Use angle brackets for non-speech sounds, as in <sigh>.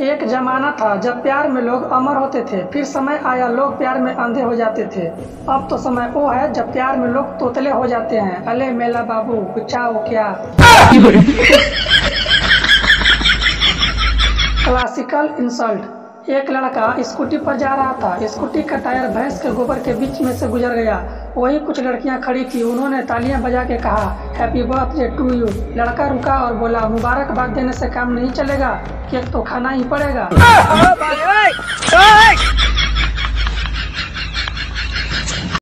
एक जमाना था जब प्यार में लोग अमर होते थे फिर समय आया लोग प्यार में अंधे हो जाते थे। अब तो समय वो है जब प्यार में लोग तोतले हो जाते हैं। अले मेला बाबू बचाओ क्या? <laughs> क्लासिकल इंसल्ट एक लड़का स्कूटी पर जा रहा था। स्कूटी का टायर भैंस के गोबर के बीच में से गुजर गया। वही कुछ लड़कियाँ खड़ी थी उन्होंने तालियाँ बजा के कहा हैप्पी बर्थडे टू यू लड़का रुका और बोला, मुबारकबाद देने से काम नहीं चलेगा, केक तो खाना ही पड़ेगा। <laughs>